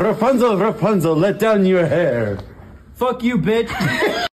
Rapunzel, Rapunzel, let down your hair. Fuck you, bitch.